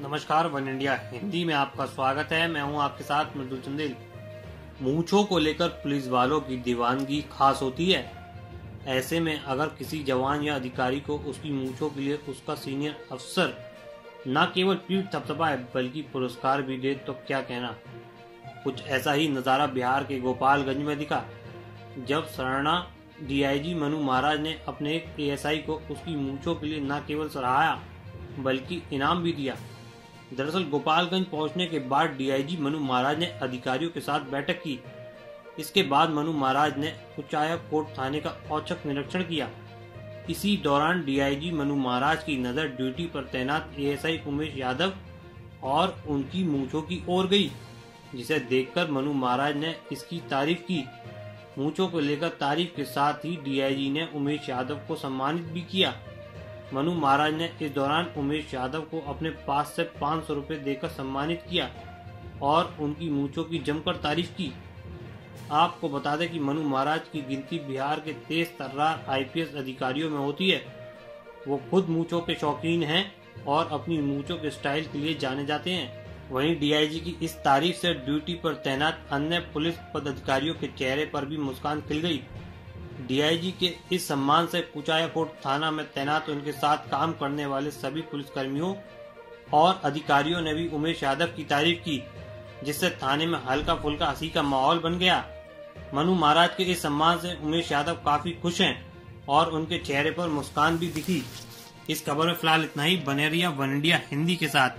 नमस्कार, one India Hindi में आपका स्वागत है। मैं हूँ आपके साथ मृदुल चंदेल। मूछों को लेकर पुलिस वालों की दीवानगी खास होती है। ऐसे में अगर किसी जवान या अधिकारी को उसकी मूछों के लिए उसका सीनियर अफसर न केवल पीठ थपथपाए, बल्कि पुरस्कार भी दे तो क्या कहना? कुछ ऐसा ही नज़ारा बिहार के गोपालगंज में दिखा। जब सराणा डीआईजी मनु महाराज ने अपने एक एएसआई को उसकी मूछों के लिए न केवल सराहाया बल्कि इनाम भी दिया दरअसल गोपालगंज पहुँचने के बाद डीआईजी मनु महाराज ने अधिकारियों के साथ बैठक की। इसके बाद मनु महाराज ने उच्चाया कोर्ट थाने का औचक निरीक्षण किया। इसी दौरान डीआईजी मनु महाराज की नज़र ड्यूटी पर तैनात एएसआई उमेश यादव और उनकी मूछों की ओर गई, जिसे देखकर मनु महाराज ने इसकी तारीफ़ की। मूछों को लेकर तारीफ़ के साथ ही डीआईजी ने उमेश यादव को सम्मानित भी किया। मनु महाराज ने इस दौरान उमेश यादव को अपने पास से पाँच सौ देकर सम्मानित किया और उनकी मूछों की जमकर तारीफ़ की। आपको बता दें कि मनु महाराज की गिनती बिहार के तेज तर्रार आईपीएस अधिकारियों में होती है। वो खुद मूछों के शौकीन हैं और अपनी मूछों के स्टाइल के लिए जाने जाते हैं। वहीं डीआईजी की इस तारीफ़ से ड्यूटी पर तैनात अन्य पुलिस पदाधिकारियों के चेहरे पर भी मुस्कान खिल गई। डीआईजी के इस सम्मान से कुचायाकोट थाना में तैनात उनके साथ काम करने वाले सभी पुलिसकर्मियों और अधिकारियों ने भी उमेश यादव की तारीफ़ की, जिससे थाने में हल्का फुल्का हँसी का माहौल बन गया। मनु महाराज के इस सम्मान से उमेश यादव काफ़ी खुश हैं और उनके चेहरे पर मुस्कान भी दिखी। इस खबर में फ़िलहाल इतना ही। बने रहिए वन इंडिया हिंदी के साथ।